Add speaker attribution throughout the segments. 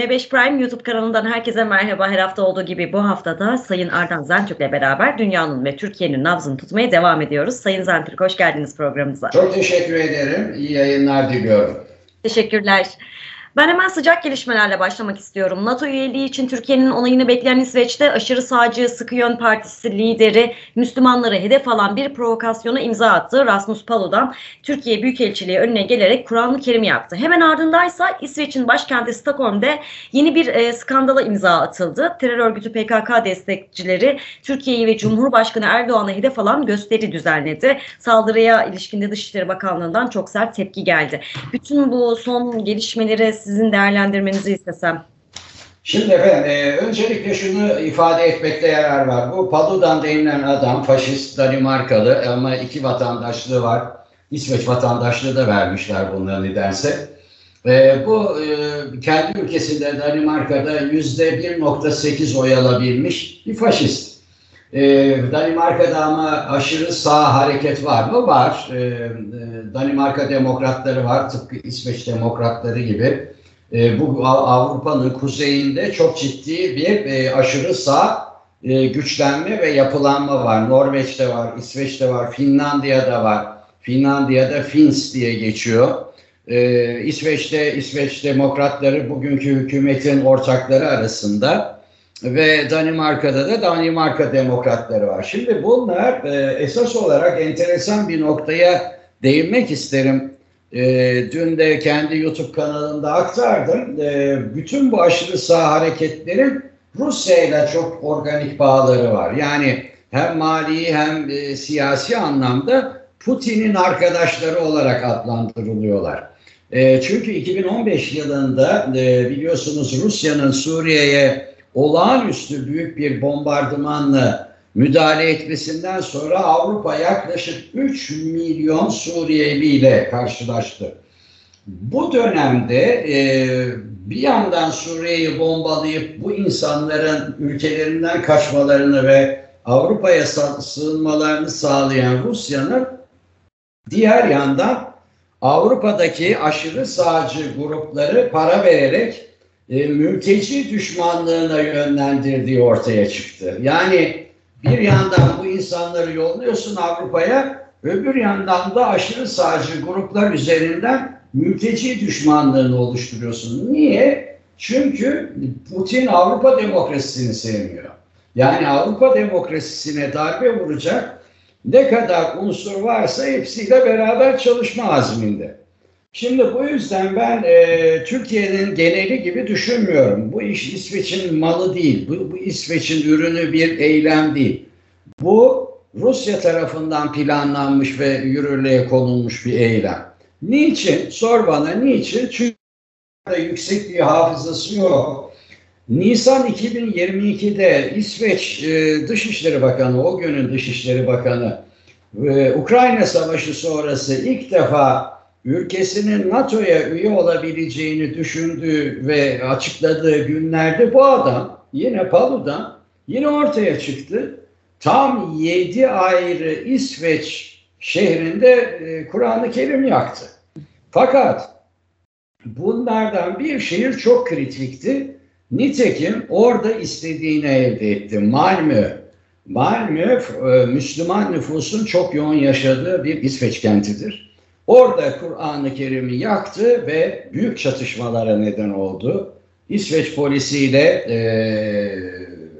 Speaker 1: M5 Prime YouTube kanalından herkese merhaba. Her hafta olduğu gibi bu haftada Sayın Ardan Zentürk ile beraber dünyanın ve Türkiye'nin nabzını tutmaya devam ediyoruz. Sayın Zentürk hoş geldiniz programımıza.
Speaker 2: Çok teşekkür ederim. İyi yayınlar diliyorum.
Speaker 1: Teşekkürler. Ben hemen sıcak gelişmelerle başlamak istiyorum. NATO üyeliği için Türkiye'nin onayını bekleyen İsveç'te aşırı sağcı Sıkı Yön Partisi lideri Müslümanları hedef alan bir provokasyona imza attı. Rasmus Paludan Türkiye Büyükelçiliği önüne gelerek Kur'an-ı Kerim yaktı. Hemen ardındaysa İsveç'in başkenti Stockholm'de yeni bir e, skandala imza atıldı. Terör örgütü PKK destekçileri Türkiye'yi ve Cumhurbaşkanı Erdoğan'a hedef alan gösteri düzenledi. Saldırıya ilişkinde Dışişleri Bakanlığı'ndan çok sert tepki geldi. Bütün bu son gelişmeleri sizin değerlendirmenizi istesem.
Speaker 2: Şimdi efendim e, öncelikle şunu ifade etmekte yarar var. Bu Paludan denilen adam faşist Danimarkalı ama iki vatandaşlığı var. İsveç vatandaşlığı da vermişler bunlara nedense. E, bu e, kendi ülkesinde Danimarka'da yüzde 1.8 oy alabilmiş bir faşist. E, Danimarka'da ama aşırı sağ hareket var mı? Var. E, e, Danimarka demokratları var tıpkı İsveç demokratları gibi. E, bu Avrupa'nın kuzeyinde çok ciddi bir e, aşırı sağ e, güçlenme ve yapılanma var. Norveç'te var, İsveç'te var, Finlandiya'da var. Finlandiya'da Fins diye geçiyor. Ee, İsveç'te İsveç demokratları bugünkü hükümetin ortakları arasında ve Danimarka'da da Danimarka demokratları var. Şimdi bunlar e, esas olarak enteresan bir noktaya değinmek isterim. E, dün de kendi YouTube kanalında aktardım. E, bütün bu aşırı sağ hareketlerin Rusya ile çok organik bağları var. Yani hem mali hem e, siyasi anlamda Putin'in arkadaşları olarak adlandırılıyorlar. E, çünkü 2015 yılında e, biliyorsunuz Rusya'nın Suriye'ye olağanüstü büyük bir bombardımanla müdahale etmesinden sonra Avrupa yaklaşık 3 milyon Suriyeli ile karşılaştı. Bu dönemde e, bir yandan Suriye'yi bombalayıp bu insanların ülkelerinden kaçmalarını ve Avrupa'ya sığınmalarını sağlayan Rusya'nın diğer yandan Avrupa'daki aşırı sağcı grupları para vererek e, mülteci düşmanlığına yönlendirdiği ortaya çıktı. Yani bir yandan bu insanları yolluyorsun Avrupa'ya, öbür yandan da aşırı sağcı gruplar üzerinden mülteci düşmanlığını oluşturuyorsun. Niye? Çünkü Putin Avrupa demokrasisini sevmiyor. Yani Avrupa demokrasisine darbe vuracak ne kadar unsur varsa hepsiyle beraber çalışma azminde. Şimdi bu yüzden ben e, Türkiye'nin geneli gibi düşünmüyorum. Bu iş İsveç'in malı değil. Bu, bu İsveç'in ürünü bir eylem değil. Bu Rusya tarafından planlanmış ve yürürlüğe konulmuş bir eylem. Niçin? Sor bana niçin? Çünkü yüksek bir hafızası yok. Nisan 2022'de İsveç e, Dışişleri Bakanı, o günün Dışişleri Bakanı, e, Ukrayna Savaşı sonrası ilk defa ülkesinin NATO'ya üye olabileceğini düşündüğü ve açıkladığı günlerde bu adam yine Palu'dan yine ortaya çıktı. Tam yedi ayrı İsveç şehrinde e, Kur'an-ı Kerim yaktı. Fakat bunlardan bir şehir çok kritikti. Nitekim orada istediğini elde etti. Malmö. Malmö e, Müslüman nüfusun çok yoğun yaşadığı bir İsveç kentidir. Orada Kur'an-ı Kerim'i yaktı ve büyük çatışmalara neden oldu. İsveç polisiyle e,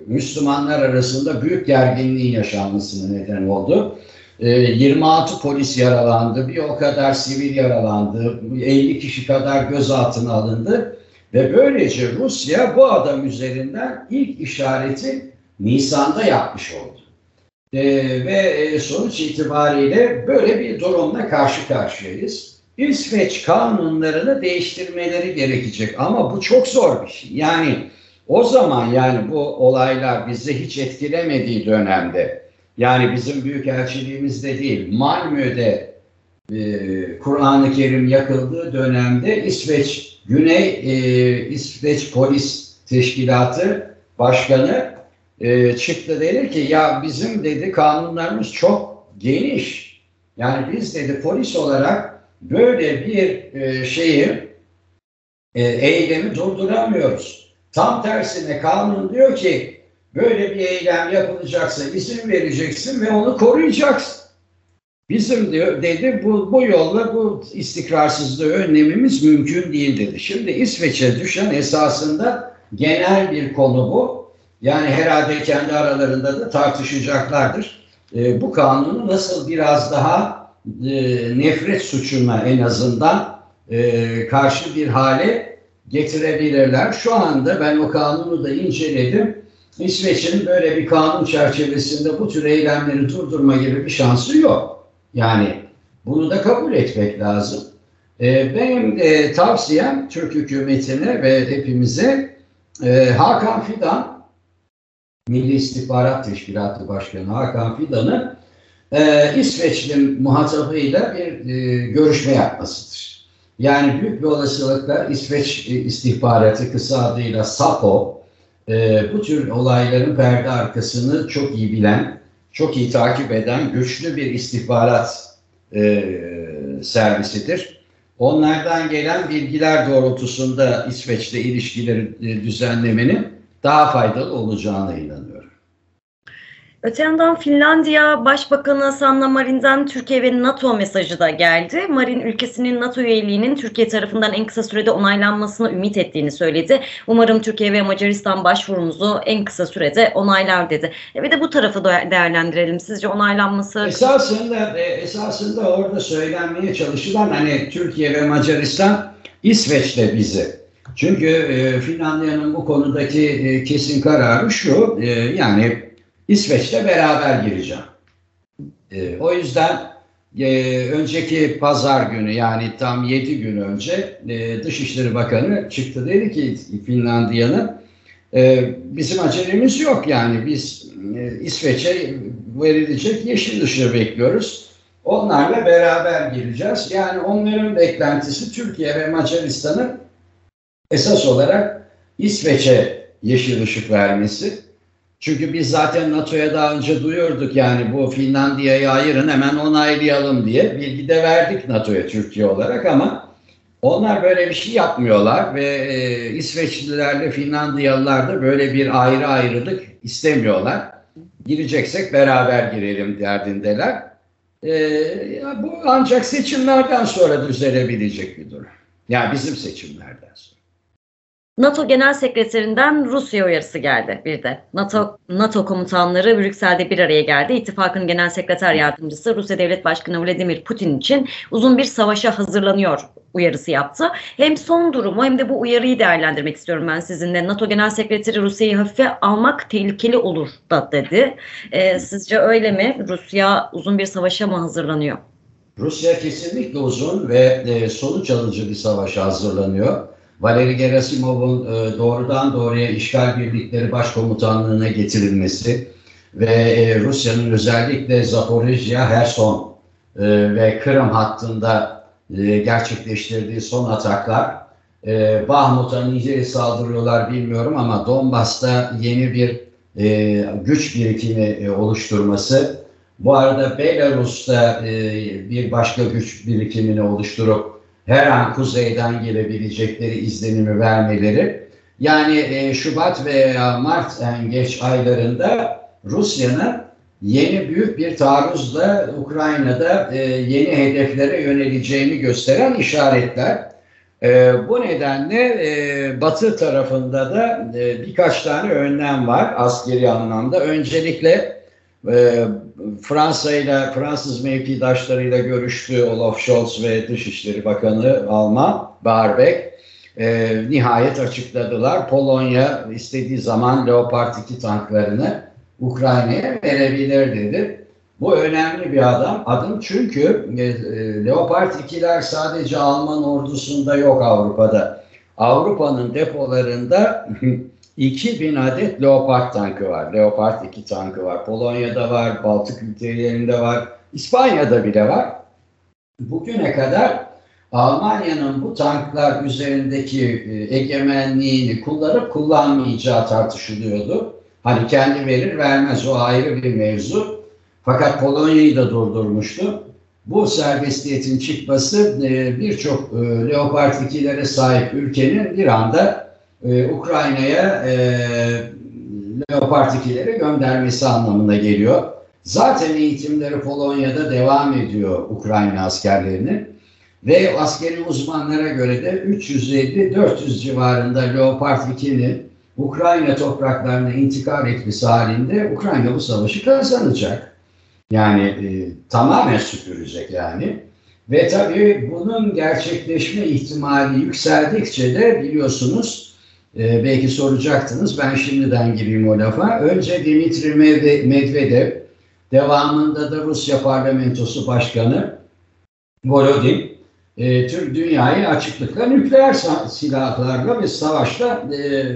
Speaker 2: Müslümanlar arasında büyük gerginliğin yaşanmasına neden oldu. E, 26 polis yaralandı, bir o kadar sivil yaralandı, 50 kişi kadar gözaltına alındı. Ve böylece Rusya bu adam üzerinden ilk işareti Nisan'da yapmış oldu. E, ve sonuç itibariyle böyle bir durumla karşı karşıyayız. İsveç kanunlarını değiştirmeleri gerekecek ama bu çok zor bir şey. Yani o zaman yani bu olaylar bizi hiç etkilemediği dönemde yani bizim büyükelçiliğimizde değil Malmö'de e, Kur'an-ı Kerim yakıldığı dönemde İsveç Güney e, İsveç Polis Teşkilatı Başkanı e, çıktı dedi ki ya bizim dedi kanunlarımız çok geniş. Yani biz dedi polis olarak böyle bir e, şeyi e, eylemi durduramıyoruz. Tam tersine kanun diyor ki böyle bir eylem yapılacaksa izin vereceksin ve onu koruyacaksın. Bizim diyor dedi bu, bu yolla bu istikrarsızlığı önlememiz mümkün değil dedi. Şimdi İsveç'e düşen esasında genel bir konu bu. Yani herhalde kendi aralarında da tartışacaklardır. E, bu kanunu nasıl biraz daha e, nefret suçuna en azından e, karşı bir hale getirebilirler. Şu anda ben o kanunu da inceledim. İsveç'in böyle bir kanun çerçevesinde bu tür eylemleri durdurma gibi bir şansı yok. Yani bunu da kabul etmek lazım. E, benim e, tavsiyem Türk hükümetine ve hepimize e, Hakan Fidan, Milli İstihbarat Teşkilatı Başkanı Hakan Fidan'ın e, İsveçli muhatabıyla bir e, görüşme yapmasıdır. Yani büyük bir olasılıkla İsveç e, istihbaratı kısa adıyla SAPO e, bu tür olayların perde arkasını çok iyi bilen, çok iyi takip eden güçlü bir istihbarat e, servisidir. Onlardan gelen bilgiler doğrultusunda İsveç'le ilişkileri e, düzenlemenin daha faydalı olacağına inanıyorum.
Speaker 1: Öte yandan Finlandiya Başbakanı Sanna Marin'den Türkiye ve NATO mesajı da geldi. Marin ülkesinin NATO üyeliğinin Türkiye tarafından en kısa sürede onaylanmasını ümit ettiğini söyledi. Umarım Türkiye ve Macaristan başvurumuzu en kısa sürede onaylar dedi. E bir de bu tarafı da değerlendirelim. Sizce onaylanması...
Speaker 2: Esasında, e, esasında orada söylenmeye çalışılan hani Türkiye ve Macaristan İsveç'te bizi. Çünkü e, Finlandiya'nın bu konudaki e, kesin kararı şu e, yani İsveç'le beraber gireceğim. E, o yüzden e, önceki pazar günü yani tam 7 gün önce e, Dışişleri Bakanı çıktı dedi ki Finlandiya'nın e, bizim acelemiz yok yani biz e, İsveç'e verilecek yeşil ışığı bekliyoruz. Onlarla beraber gireceğiz. Yani onların beklentisi Türkiye ve Macaristan'ın esas olarak İsveç'e yeşil ışık vermesi. Çünkü biz zaten NATO'ya daha önce duyurduk yani bu Finlandiya'yı ayırın hemen onaylayalım diye bilgi de verdik NATO'ya Türkiye olarak ama onlar böyle bir şey yapmıyorlar ve e, İsveçlilerle Finlandiyalılar da böyle bir ayrı ayrılık istemiyorlar. Gireceksek beraber girelim derdindeler. E, ya bu ancak seçimlerden sonra düzelebilecek bir durum. Yani bizim seçimlerden sonra.
Speaker 1: NATO Genel Sekreterinden Rusya uyarısı geldi bir de. NATO NATO komutanları Brüksel'de bir araya geldi. İttifakın Genel Sekreter Yardımcısı Rusya Devlet Başkanı Vladimir Putin için uzun bir savaşa hazırlanıyor uyarısı yaptı. Hem son durumu hem de bu uyarıyı değerlendirmek istiyorum ben sizinle. NATO Genel Sekreteri Rusya'yı hafife almak tehlikeli olur da dedi. Ee, sizce öyle mi? Rusya uzun bir savaşa mı hazırlanıyor?
Speaker 2: Rusya kesinlikle uzun ve e, sonuç alıcı bir savaşa hazırlanıyor. Valeri Gerasimov'un e, doğrudan doğruya işgal birlikleri başkomutanlığına getirilmesi ve e, Rusya'nın özellikle Zaporijya, Herson e, ve Kırım hattında e, gerçekleştirdiği son ataklar e, Bahmut'a nice saldırıyorlar bilmiyorum ama Donbas'ta yeni bir e, güç birikimi e, oluşturması bu arada Belarus'ta e, bir başka güç birikimini oluşturup her an kuzeyden gelebilecekleri izlenimi vermeleri. Yani e, Şubat veya Mart en geç aylarında Rusya'nın yeni büyük bir taarruzla Ukrayna'da e, yeni hedeflere yöneleceğini gösteren işaretler. E, bu nedenle e, Batı tarafında da e, birkaç tane önlem var askeri anlamda. Öncelikle e, Fransa ile Fransız mevkidaşlarıyla görüştü Olaf Scholz ve Dışişleri Bakanı Alman Barbeck. E, nihayet açıkladılar. Polonya istediği zaman Leopard 2 tanklarını Ukrayna'ya verebilir dedi. Bu önemli bir adam, adım çünkü e, e Leopard 2'ler sadece Alman ordusunda yok Avrupa'da. Avrupa'nın depolarında 2000 adet Leopard tankı var. Leopard 2 tankı var. Polonya'da var, Baltık ülkelerinde var, İspanya'da bile var. Bugüne kadar Almanya'nın bu tanklar üzerindeki e, egemenliğini kullanıp kullanmayacağı tartışılıyordu. Hani kendi verir vermez o ayrı bir mevzu. Fakat Polonya'yı da durdurmuştu. bu serbestiyetin çıkması e, birçok e, Leopard 2'lere sahip ülkenin bir anda e, Ukrayna'ya e, Leopard 2'leri göndermesi anlamına geliyor. Zaten eğitimleri Polonya'da devam ediyor Ukrayna askerlerinin. Ve askeri uzmanlara göre de 350-400 civarında Leopard 2'nin Ukrayna topraklarına intikal etmesi halinde Ukrayna bu savaşı kazanacak. Yani e, tamamen süpürecek yani. Ve tabii bunun gerçekleşme ihtimali yükseldikçe de biliyorsunuz e, belki soracaktınız ben şimdiden gireyim o lafa. Önce Dimitri Medvedev devamında da Rusya Parlamentosu Başkanı Volodin e, tüm dünyayı açıklıkla nükleer silahlarla ve savaşla e,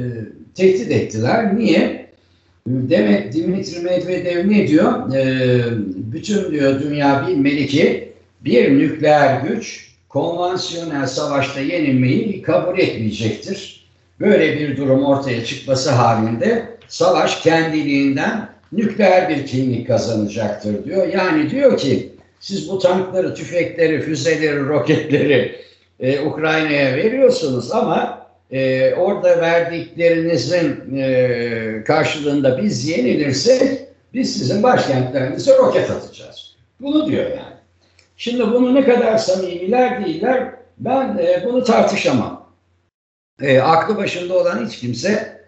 Speaker 2: tehdit ettiler. Niye? Demek Dimitri Medvedev ne diyor? E, bütün diyor dünya bilmeli ki bir nükleer güç konvansiyonel savaşta yenilmeyi kabul etmeyecektir. Böyle bir durum ortaya çıkması halinde savaş kendiliğinden nükleer bir kimlik kazanacaktır diyor. Yani diyor ki siz bu tankları, tüfekleri, füzeleri, roketleri e, Ukrayna'ya veriyorsunuz ama e, orada verdiklerinizin e, karşılığında biz yenilirsek biz sizin başkentlerinize roket atacağız. Bunu diyor yani. Şimdi bunu ne kadar samimiler değiller ben e, bunu tartışamam. E, aklı başında olan hiç kimse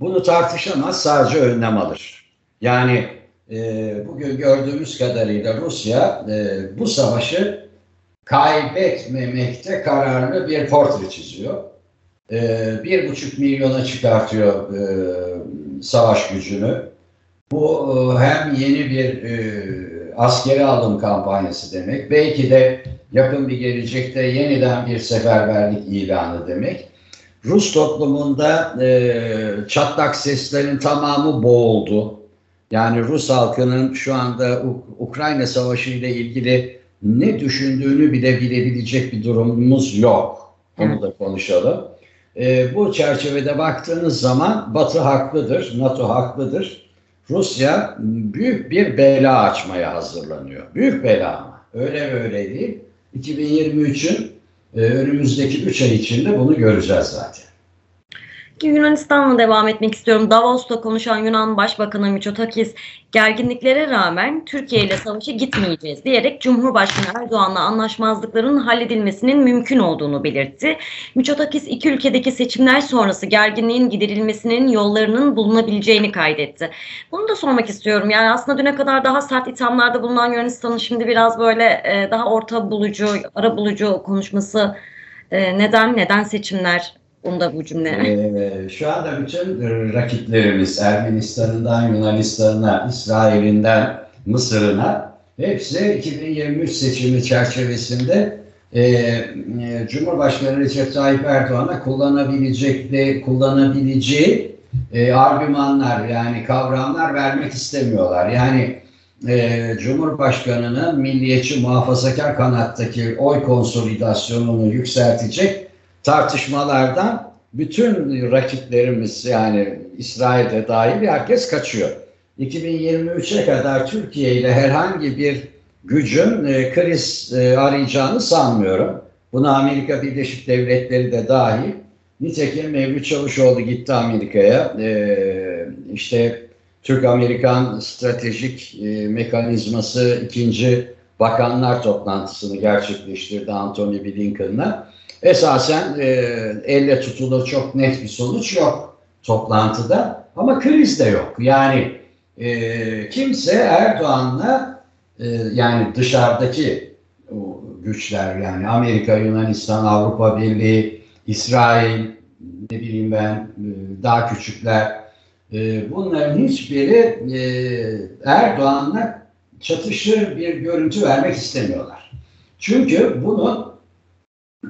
Speaker 2: bunu tartışamaz sadece önlem alır. Yani e, bugün gördüğümüz kadarıyla Rusya e, bu savaşı kaybetmemekte kararlı bir portre çiziyor. E, bir buçuk milyona çıkartıyor e, savaş gücünü. Bu e, hem yeni bir askeri alım kampanyası demek. Belki de yakın bir gelecekte yeniden bir seferberlik ilanı demek. Rus toplumunda e, çatlak seslerin tamamı boğuldu. Yani Rus halkının şu anda Ukrayna Savaşı ile ilgili ne düşündüğünü bile bilebilecek bir durumumuz yok. Onu da konuşalım. E, bu çerçevede baktığınız zaman Batı haklıdır, NATO haklıdır. Rusya büyük bir bela açmaya hazırlanıyor. Büyük bela ama. Öyle böyle değil. 2023'ün e, önümüzdeki 3 ay içinde bunu göreceğiz zaten.
Speaker 1: Yunanistan'la devam etmek istiyorum. Davos'ta konuşan Yunan Başbakanı Mitsotakis gerginliklere rağmen Türkiye ile savaşa gitmeyeceğiz diyerek Cumhurbaşkanı Erdoğan'la anlaşmazlıkların halledilmesinin mümkün olduğunu belirtti. Mitsotakis iki ülkedeki seçimler sonrası gerginliğin giderilmesinin yollarının bulunabileceğini kaydetti. Bunu da sormak istiyorum. Yani aslında düne kadar daha sert ithamlarda bulunan Yunanistan'ın şimdi biraz böyle e, daha orta bulucu, ara bulucu konuşması e, neden? Neden seçimler Onda bu cümle.
Speaker 2: Ee, şu anda bütün rakiplerimiz Ermenistan'ından Yunanistan'a, İsrail'inden Mısır'ına hepsi 2023 seçimi çerçevesinde e, Cumhurbaşkanı Recep Tayyip Erdoğan'a kullanabilecekleri, kullanabileceği e, argümanlar yani kavramlar vermek istemiyorlar. Yani e, Cumhurbaşkanı'nın milliyetçi muhafazakar kanattaki oy konsolidasyonunu yükseltecek tartışmalardan bütün rakiplerimiz yani İsrail'de dahil herkes kaçıyor. 2023'e kadar Türkiye ile herhangi bir gücün e, kriz e, arayacağını sanmıyorum. Buna Amerika Birleşik Devletleri de dahil. Nitekim Mevlüt Çavuşoğlu gitti Amerika'ya. E, işte Türk-Amerikan Stratejik e, Mekanizması ikinci bakanlar toplantısını gerçekleştirdi Anthony Blinken'la esasen e, elle tutulur çok net bir sonuç yok toplantıda ama kriz de yok. Yani e, kimse Erdoğan'la e, yani dışarıdaki güçler yani Amerika, Yunanistan, Avrupa Birliği, İsrail, ne bileyim ben e, daha küçükler e, bunların hiçbiri e, Erdoğan'la çatışır bir görüntü vermek istemiyorlar. Çünkü bunu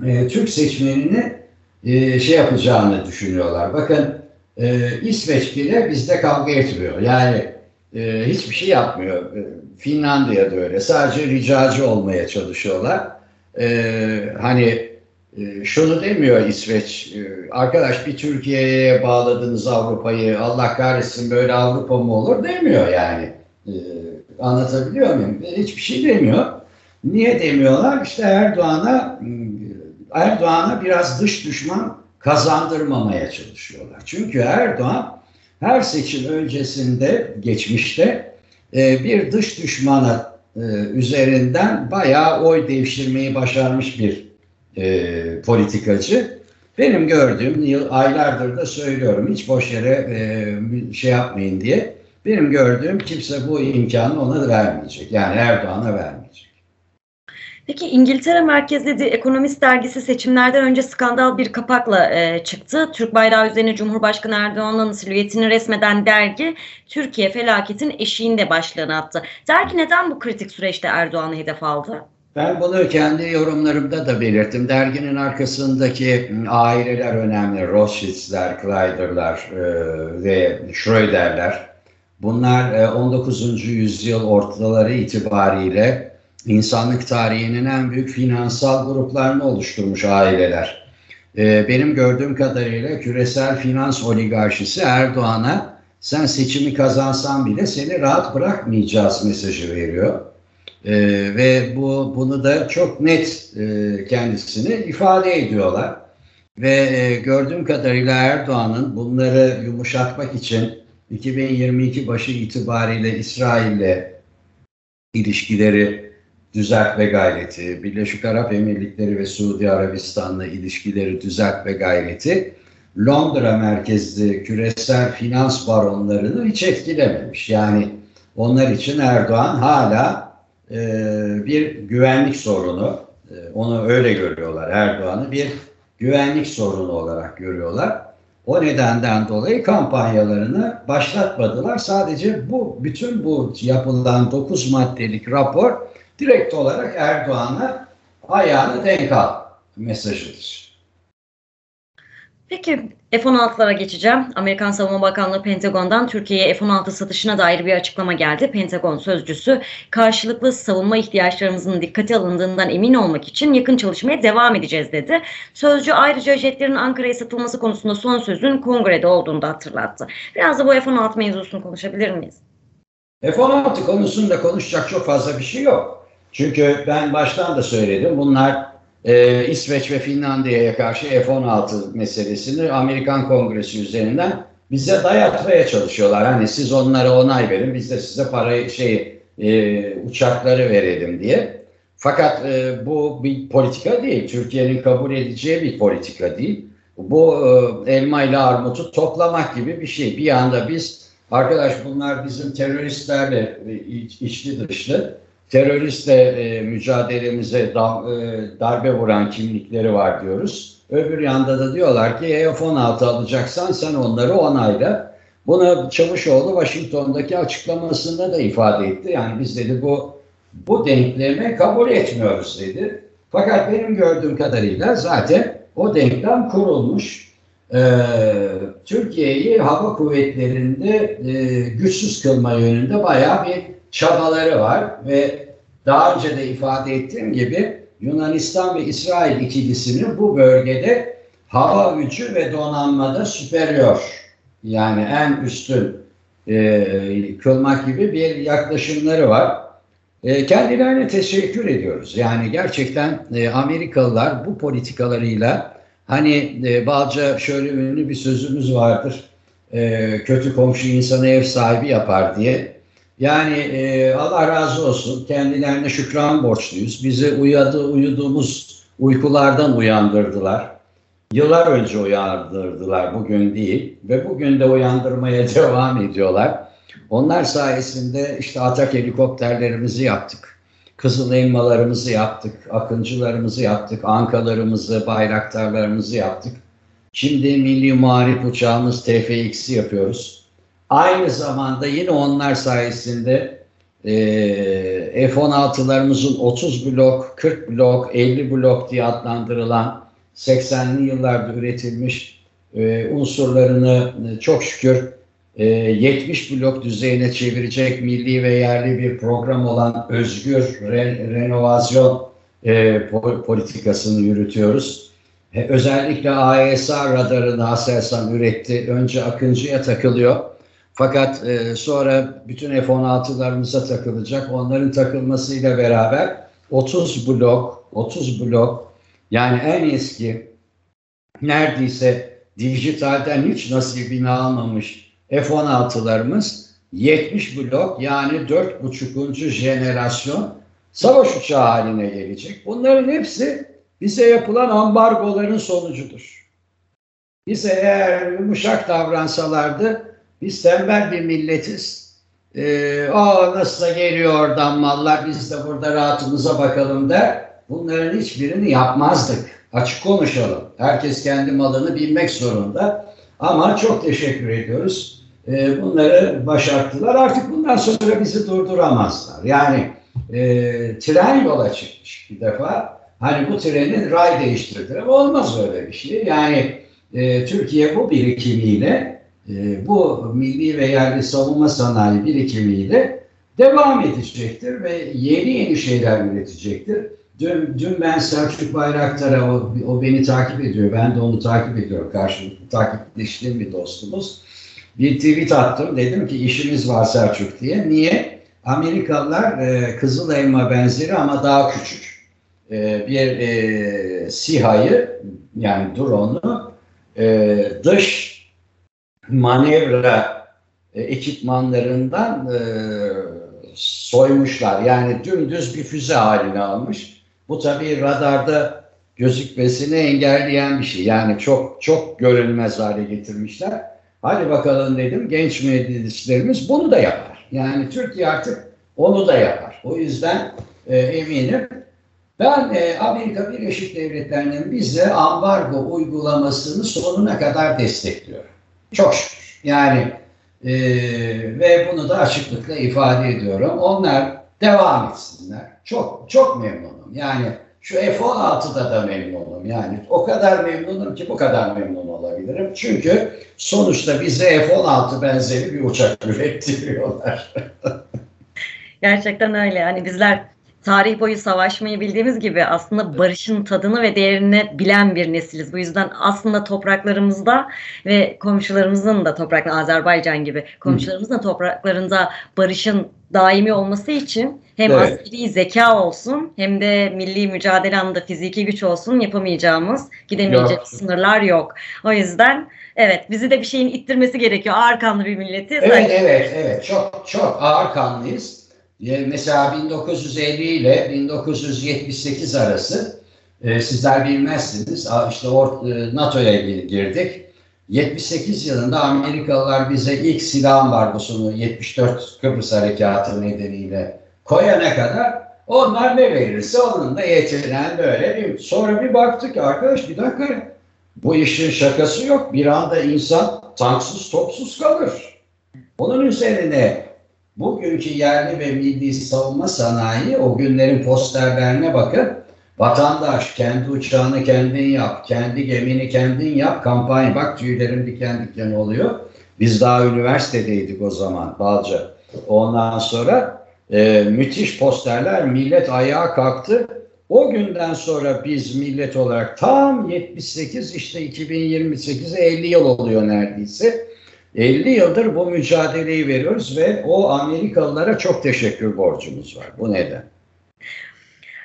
Speaker 2: e, Türk seçmenini e, şey yapacağını düşünüyorlar. Bakın e, İsveç bile bizde kavga etmiyor. Yani e, hiçbir şey yapmıyor. E, Finlandiya'da öyle. Sadece ricacı olmaya çalışıyorlar. E, hani e, şunu demiyor İsveç. E, arkadaş bir Türkiye'ye bağladınız Avrupa'yı. Allah kahretsin böyle Avrupa mı olur demiyor yani. E, anlatabiliyor muyum? E, hiçbir şey demiyor. Niye demiyorlar? İşte Erdoğan'a Erdoğan'a biraz dış düşman kazandırmamaya çalışıyorlar. Çünkü Erdoğan her seçim öncesinde, geçmişte e, bir dış düşmana e, üzerinden bayağı oy devşirmeyi başarmış bir e, politikacı. Benim gördüğüm, yıl, aylardır da söylüyorum, hiç boş yere şey yapmayın diye. Benim gördüğüm kimse bu imkanı ona vermeyecek. Yani Erdoğan'a vermeyecek.
Speaker 1: Peki İngiltere merkezli The Economist dergisi seçimlerden önce skandal bir kapakla e, çıktı. Türk bayrağı üzerine Cumhurbaşkanı Erdoğan'ın silüetini resmeden dergi Türkiye felaketin eşiğinde başlığını attı. Dergi neden bu kritik süreçte Erdoğan'ı hedef aldı?
Speaker 2: Ben bunu kendi yorumlarımda da belirttim. Derginin arkasındaki aileler önemli. Rothschild'ler, Kleider'lar e, ve Schröder'ler. Bunlar e, 19. yüzyıl ortaları itibariyle insanlık tarihinin en büyük finansal gruplarını oluşturmuş aileler. E, benim gördüğüm kadarıyla küresel finans oligarşisi Erdoğan'a sen seçimi kazansan bile seni rahat bırakmayacağız mesajı veriyor. E, ve bu bunu da çok net e, kendisini ifade ediyorlar. Ve e, gördüğüm kadarıyla Erdoğan'ın bunları yumuşatmak için 2022 başı itibariyle İsrail'le ilişkileri düzeltme gayreti, Birleşik Arap Emirlikleri ve Suudi Arabistan'la ilişkileri düzeltme gayreti Londra merkezli küresel finans baronlarını hiç etkilememiş. Yani onlar için Erdoğan hala e, bir güvenlik sorunu, e, onu öyle görüyorlar Erdoğan'ı bir güvenlik sorunu olarak görüyorlar. O nedenden dolayı kampanyalarını başlatmadılar. Sadece bu bütün bu yapılan 9 maddelik rapor direkt olarak Erdoğan'a ayağını denk al mesajıdır.
Speaker 1: Peki F-16'lara geçeceğim. Amerikan Savunma Bakanlığı Pentagon'dan Türkiye'ye F-16 satışına dair bir açıklama geldi. Pentagon sözcüsü karşılıklı savunma ihtiyaçlarımızın dikkate alındığından emin olmak için yakın çalışmaya devam edeceğiz dedi. Sözcü ayrıca jetlerin Ankara'ya satılması konusunda son sözün kongrede olduğunu da hatırlattı. Biraz da bu F-16 mevzusunu konuşabilir miyiz?
Speaker 2: F-16 konusunda konuşacak çok fazla bir şey yok. Çünkü ben baştan da söyledim. Bunlar e, İsveç ve Finlandiya'ya karşı F-16 meselesini Amerikan Kongresi üzerinden bize dayatmaya çalışıyorlar. Hani siz onlara onay verin, biz de size parayı şey e, uçakları verelim diye. Fakat e, bu bir politika değil. Türkiye'nin kabul edeceği bir politika değil. Bu e, elma ile armutu toplamak gibi bir şey. Bir anda biz arkadaş bunlar bizim teröristlerle e, içli dışlı teröristle e, mücadelemize da, e, darbe vuran kimlikleri var diyoruz. Öbür yanda da diyorlar ki F-16 alacaksan sen onları onayla. Bunu Çavuşoğlu Washington'daki açıklamasında da ifade etti. Yani biz dedi bu bu denklemi kabul etmiyoruz dedi. Fakat benim gördüğüm kadarıyla zaten o denklem kurulmuş. Ee, Türkiye'yi hava kuvvetlerinde e, güçsüz kılma yönünde bayağı bir çabaları var ve daha önce de ifade ettiğim gibi Yunanistan ve İsrail ikilisini bu bölgede hava gücü ve donanmada süperiyor. Yani en üstün e, kılmak gibi bir yaklaşımları var. E, kendilerine teşekkür ediyoruz. Yani gerçekten e, Amerikalılar bu politikalarıyla hani e, Balca şöyle ünlü bir sözümüz vardır. E, kötü komşu insanı ev sahibi yapar diye. Yani e, Allah razı olsun kendilerine şükran borçluyuz. Bizi uyadı, uyuduğumuz uykulardan uyandırdılar. Yıllar önce uyandırdılar, bugün değil. Ve bugün de uyandırmaya devam ediyorlar. Onlar sayesinde işte atak helikopterlerimizi yaptık. Kızıl elmalarımızı yaptık, akıncılarımızı yaptık, ankalarımızı, bayraktarlarımızı yaptık. Şimdi milli muharip uçağımız TFX'i yapıyoruz. Aynı zamanda yine onlar sayesinde e, F-16'larımızın 30 blok, 40 blok, 50 blok diye adlandırılan 80'li yıllarda üretilmiş e, unsurlarını çok şükür e, 70 blok düzeyine çevirecek milli ve yerli bir program olan özgür re, renovasyon e, politikasını yürütüyoruz. E, özellikle AESA radarını Aselsan üretti. Önce Akıncı'ya takılıyor. Fakat e, sonra bütün F-16'larımıza takılacak. Onların takılmasıyla beraber 30 blok, 30 blok yani en eski neredeyse dijitalden hiç nasibini almamış F-16'larımız 70 blok yani 4,5. jenerasyon savaş uçağı haline gelecek. Bunların hepsi bize yapılan ambargoların sonucudur. Bize eğer yumuşak davransalardı biz tembel bir milletiz. Ee, o nasıl geliyor oradan mallar biz de burada rahatımıza bakalım der. Bunların hiçbirini yapmazdık. Açık konuşalım. Herkes kendi malını bilmek zorunda. Ama çok teşekkür ediyoruz. Ee, bunları başarttılar. Artık bundan sonra bizi durduramazlar. Yani e, tren yola çıkmış bir defa. Hani bu trenin ray değiştirdiler. Olmaz öyle bir şey. Yani e, Türkiye bu birikimiyle e, bu milli ve yerli savunma sanayi birikimiyle devam edecektir ve yeni yeni şeyler üretecektir. Dün, dün ben Selçuk Bayraktar'a, o, o beni takip ediyor, ben de onu takip ediyorum. Karşılıklı takipleştiğim bir dostumuz. Bir tweet attım, dedim ki işimiz var Selçuk diye. Niye? Amerikalılar e, Kızıl Elma benzeri ama daha küçük e, bir e, SİHA'yı yani drone'u e, dış manevra e, ekipmanlarından e, soymuşlar. Yani dümdüz bir füze haline almış. Bu tabii radarda gözükmesini engelleyen bir şey. Yani çok çok görünmez hale getirmişler. Hadi bakalım dedim genç mühendislerimiz bunu da yapar. Yani Türkiye artık onu da yapar. O yüzden e, eminim ben e, Amerika Birleşik Devletleri'nin bize ambargo uygulamasını sonuna kadar destekliyorum. Çok. Yani e, ve bunu da açıklıkla ifade ediyorum. Onlar devam etsinler. Çok çok memnunum. Yani şu F-16'da da memnunum. Yani o kadar memnunum ki bu kadar memnun olabilirim. Çünkü sonuçta bize F-16 benzeri bir uçak ürettiriyorlar.
Speaker 1: Gerçekten öyle. Yani bizler tarih boyu savaşmayı bildiğimiz gibi aslında barışın tadını ve değerini bilen bir nesiliz. Bu yüzden aslında topraklarımızda ve komşularımızın da toprakları Azerbaycan gibi komşularımızın da topraklarında barışın daimi olması için hem evet. askeri zeka olsun hem de milli mücadele anında fiziki güç olsun yapamayacağımız, gidemeyeceğimiz yok. sınırlar yok. O yüzden evet bizi de bir şeyin ittirmesi gerekiyor. Ağır kanlı bir milleti.
Speaker 2: Evet Zaten... evet evet çok çok ağır kanlıyız. Mesela 1950 ile 1978 arası e, sizler bilmezsiniz işte e, NATO'ya girdik. 78 yılında Amerikalılar bize ilk silah ambargosunu 74 Kıbrıs Harekatı nedeniyle koyana kadar onlar ne verirse onunla yetinen böyle bir sonra bir baktık arkadaş bir dakika bu işin şakası yok. Bir anda insan tanksız topsuz kalır. Onun üzerine bugünkü yerli ve milli savunma sanayi o günlerin posterlerine bakın. Vatandaş kendi uçağını kendin yap, kendi gemini kendin yap kampanya. Bak tüylerim diken diken oluyor. Biz daha üniversitedeydik o zaman Balca. Ondan sonra e, müthiş posterler millet ayağa kalktı. O günden sonra biz millet olarak tam 78 işte 2028'e 50 yıl oluyor neredeyse. 50 yıldır bu mücadeleyi veriyoruz ve o Amerikalılara çok teşekkür borcumuz var. Bu neden?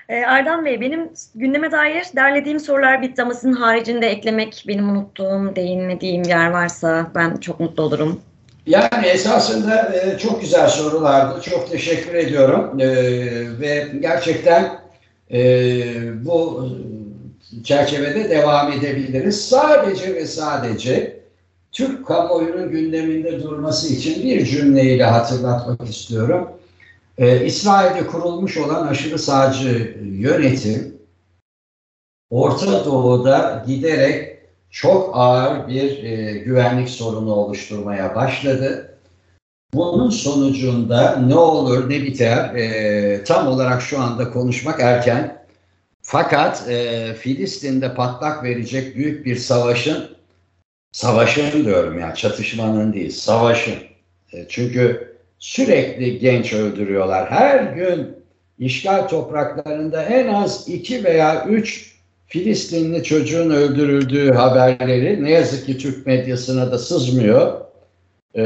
Speaker 1: Erdem Bey benim gündeme dair derlediğim sorular bitti ama sizin haricinde eklemek benim unuttuğum, değinmediğim yer varsa ben çok mutlu olurum.
Speaker 2: Yani esasında e, çok güzel sorulardı. Çok teşekkür ediyorum. E, ve gerçekten e, bu çerçevede devam edebiliriz. Sadece ve sadece Türk kamuoyunun gündeminde durması için bir cümleyle hatırlatmak istiyorum. Ee, İsrail'de kurulmuş olan aşırı sağcı yönetim Orta Doğu'da giderek çok ağır bir e, güvenlik sorunu oluşturmaya başladı. Bunun sonucunda ne olur ne biter e, tam olarak şu anda konuşmak erken. Fakat e, Filistin'de patlak verecek büyük bir savaşın Savaşın diyorum yani çatışmanın değil, savaşın. E, çünkü sürekli genç öldürüyorlar. Her gün işgal topraklarında en az iki veya üç Filistinli çocuğun öldürüldüğü haberleri ne yazık ki Türk medyasına da sızmıyor e,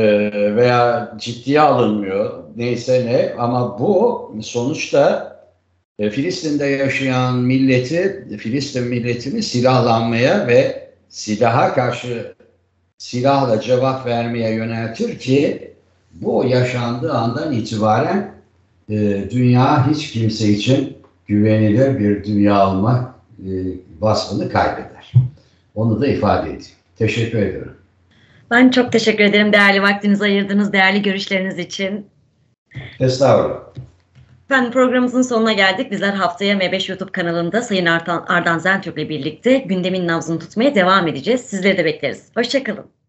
Speaker 2: veya ciddiye alınmıyor neyse ne ama bu sonuçta e, Filistin'de yaşayan milleti, Filistin milletini silahlanmaya ve silaha karşı silahla cevap vermeye yöneltir ki bu yaşandığı andan itibaren e, dünya hiç kimse için güvenilir bir dünya olma e, vasfını kaybeder. Onu da ifade edeyim. Teşekkür ediyorum.
Speaker 1: Ben çok teşekkür ederim değerli vaktinizi ayırdığınız değerli görüşleriniz için.
Speaker 2: Estağfurullah.
Speaker 1: Efendim programımızın sonuna geldik. Bizler haftaya M5 YouTube kanalında Sayın Ardan, Ardan Zentürk'le birlikte gündemin nabzını tutmaya devam edeceğiz. Sizleri de bekleriz. Hoşçakalın.